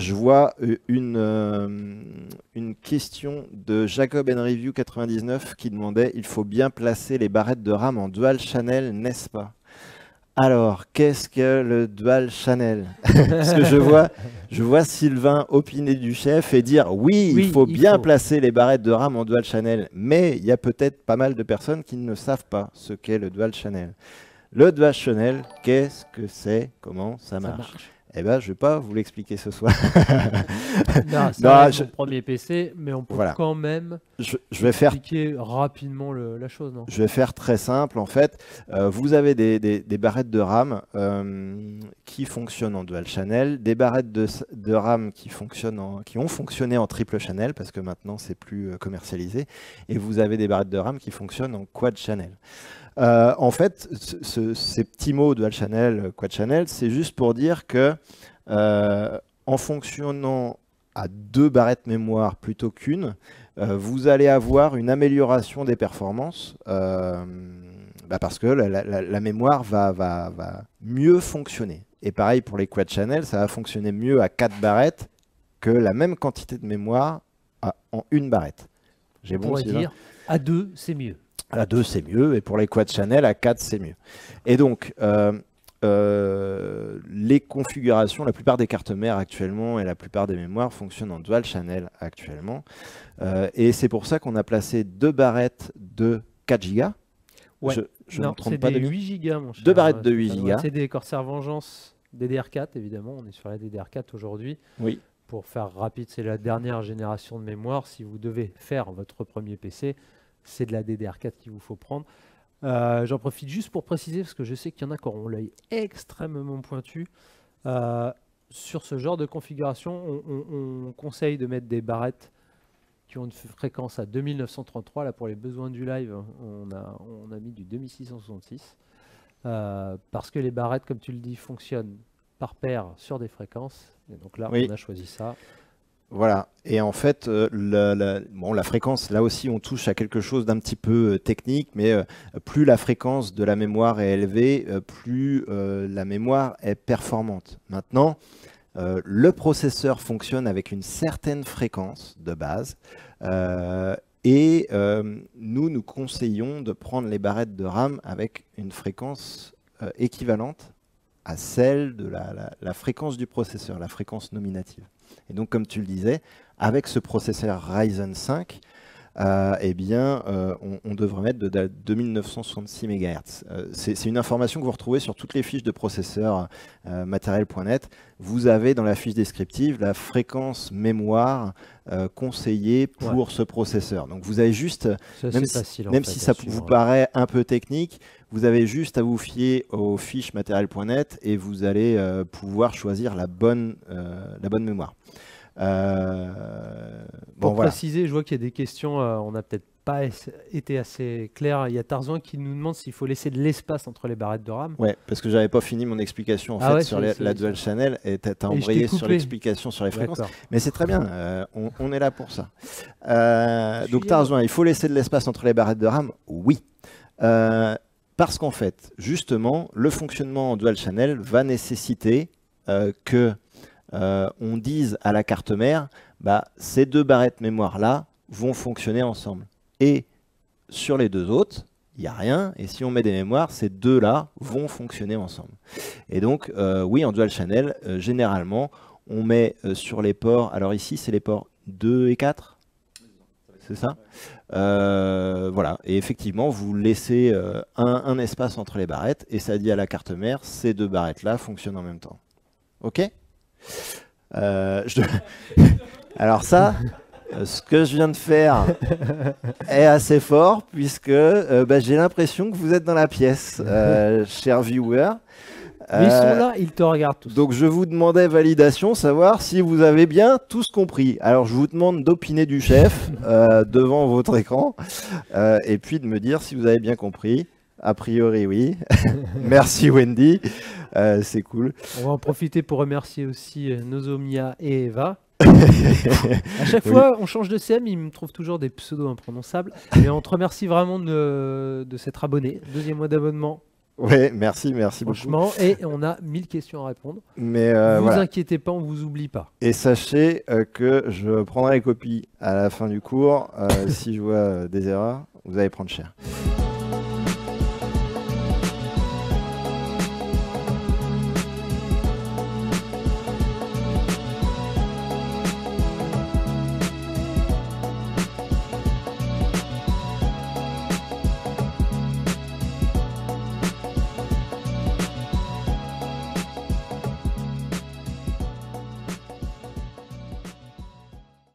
je vois euh, une, euh, une question de Jacob Review 99 qui demandait il faut bien placer les barrettes de RAM en dual channel, n'est-ce pas? Alors, qu'est-ce que le dual channel? Parce que je vois, je vois Sylvain opiner du chef et dire oui, il faut bien placer les barrettes de RAM en dual channel, mais il y a peut-être pas mal de personnes qui ne savent pas ce qu'est le dual channel. Le dual channel, qu'est-ce que c'est? Comment ça marche eh ben, je vais pas vous l'expliquer ce soir. non, c'est mon premier PC, mais on peut quand même je, vais faire expliquer rapidement la chose. Non? Je vais faire très simple. En fait, euh, vous avez des, des, barrettes de RAM euh, qui fonctionnent en dual channel, des barrettes de, de RAM qui, fonctionnent en, qui ont fonctionné en triple channel, parce que maintenant, c'est plus euh, commercialisé, et vous avez des barrettes de RAM qui fonctionnent en quad channel. Euh, en fait, ces petits mots dual channel, quad channel, c'est juste pour dire que euh, en fonctionnant à deux barrettes mémoire plutôt qu'une, euh, vous allez avoir une amélioration des performances bah parce que la, mémoire va, va, va, mieux fonctionner. Et pareil pour les quad channel, ça va fonctionner mieux à quatre barrettes que la même quantité de mémoire en une barrette. J'ai bon dire, à deux, c'est mieux. À 2, c'est mieux. Et pour les quad channel, à 4, c'est mieux. Et donc, euh, euh, les configurations, la plupart des cartes mères actuellement et la plupart des mémoires fonctionnent en dual channel actuellement. Euh, et c'est pour ça qu'on a placé deux barrettes de 4 Go. Ouais. Je, non, c'est des 8 Go, mon cher. Deux barrettes de 8 Go. C'est des Corsair Vengeance DDR4, évidemment. On est sur la DDR4 aujourd'hui. Oui. Pour faire rapide, c'est la dernière génération de mémoire. Si vous devez faire votre premier PC, c'est de la DDR4 qu'il vous faut prendre. Euh, j'en profite juste pour préciser, parce que je sais qu'il y en a qui auront l'œil extrêmement pointu. Euh, sur ce genre de configuration, on, conseille de mettre des barrettes qui ont une fréquence à 2933. Là, pour les besoins du live, on a, on a mis du 2666. Euh, parce que les barrettes, comme tu le dis, fonctionnent par paire sur des fréquences. Et donc là, on a choisi ça. Voilà. Et en fait, euh, la, fréquence, là aussi, on touche à quelque chose d'un petit peu euh, technique, mais euh, plus la fréquence de la mémoire est élevée, plus la mémoire est performante. Maintenant, le processeur fonctionne avec une certaine fréquence de base. et nous, nous conseillons de prendre les barrettes de RAM avec une fréquence équivalente à celle de la fréquence du processeur, la fréquence nominative. Et donc, comme tu le disais, avec ce processeur Ryzen 5, euh, eh bien, euh, on, devrait mettre de, 2966 MHz. Euh, c'est une information que vous retrouvez sur toutes les fiches de processeurs matériel.net. Vous avez dans la fiche descriptive la fréquence mémoire conseillée pour ce processeur. Donc vous avez juste, même, si, ça vous paraît un peu technique, vous avez juste à vous fier aux fiches matériel.net et vous allez pouvoir choisir la bonne, la bonne mémoire. Euh, Pour préciser, je vois qu'il y a des questions, euh, on n'a peut-être pas été assez clair. Il y a Tarzan qui nous demande s'il faut laisser de l'espace entre les barrettes de RAM. Ouais, parce que j'avais pas fini mon explication en ah fait sur la dual channel et tu as, embrayé sur l'explication sur les fréquences. Mais c'est très bien, euh, on, est là pour ça. donc Tarzan, il faut laisser de l'espace entre les barrettes de RAM? Oui. parce qu'en fait, justement, le fonctionnement en dual channel va nécessiter que euh, on dise à la carte mère, bah, ces deux barrettes mémoire-là vont fonctionner ensemble. Et sur les deux autres, il n'y a rien. Et si on met des mémoires, ces deux-là vont fonctionner ensemble. Et donc, euh, oui, en dual channel, euh, généralement, on met sur les ports, alors ici, c'est les ports 2 et 4 c'est ça? Voilà, et effectivement, vous laissez un, espace entre les barrettes, et ça dit à la carte mère, ces deux barrettes-là fonctionnent en même temps. OK? Euh, Alors ça, euh, ce que je viens de faire est assez fort puisque euh, bah, j'ai l'impression que vous êtes dans la pièce, cher viewer. ils sont là, ils te regardent tous. Donc je vous demandais validation, savoir si vous avez bien tous compris. Alors je vous demande d'opiner du chef devant votre écran et puis de me dire si vous avez bien compris. A priori, oui. Merci Wendy. Euh, c'est cool. On va en profiter pour remercier aussi euh, Nozomia et Eva. à chaque fois, on change de CM, ils me trouvent toujours des pseudos imprononçables. Mais on te remercie vraiment de, de s'être abonné. Deuxième mois d'abonnement. Oui, merci, merci Franchement, et on a 1000 questions à répondre. Mais euh, vous inquiétez pas, on vous oublie pas. Et sachez euh, que je prendrai les copies à la fin du cours. si je vois des erreurs, vous allez prendre cher.